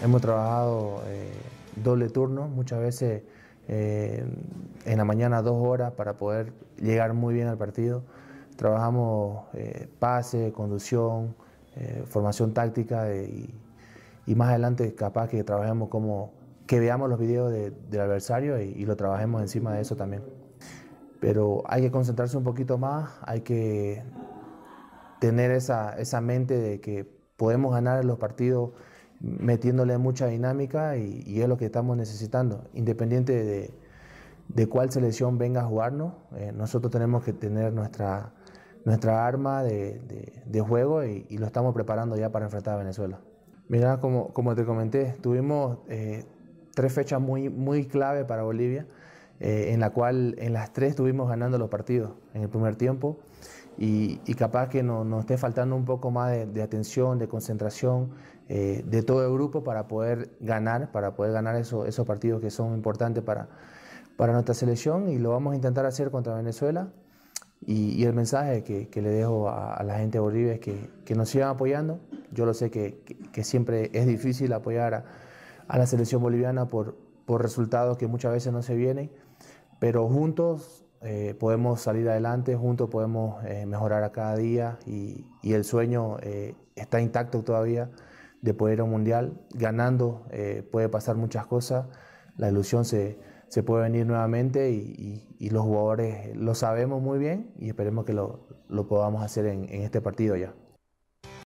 Hemos trabajado eh, doble turno, muchas veces eh, en la mañana dos horas para poder llegar muy bien al partido. Trabajamos eh, pase, conducción, formación táctica y, más adelante capaz que trabajemos como que veamos los videos del adversario y, lo trabajemos encima de eso también. Pero hay que concentrarse un poquito más, hay que tener esa, esa mente de que podemos ganar los partidos metiéndole mucha dinámica y, es lo que estamos necesitando. Independiente de, de cuál selección venga a jugarnos, eh, nosotros tenemos que tener nuestra, nuestra arma de, de, juego y, lo estamos preparando ya para enfrentar a Venezuela. Mira, como, como te comenté, tuvimos eh, tres fechas muy, muy clave para Bolivia, eh, en la cual en las tres estuvimos ganando los partidos en el primer tiempo y, capaz que nos esté faltando un poco más de, atención, de concentración eh, de todo el grupo para poder ganar, para poder ganar esos partidos que son importantes para, para nuestra selección y lo vamos a intentar hacer contra Venezuela. Y, el mensaje que, le dejo a, la gente de Bolivia es que, que, nos sigan apoyando. Yo lo sé que, que siempre es difícil apoyar a, a, la selección boliviana por, por resultados que muchas veces no se vienen, pero juntos eh, podemos salir adelante, juntos podemos eh, mejorar a cada día y, el sueño eh, está intacto todavía de poder ir a un mundial. Ganando puede pasar muchas cosas, la ilusión se, se puede venir nuevamente y, los jugadores lo sabemos muy bien y esperemos que lo, lo podamos hacer en, en este partido ya.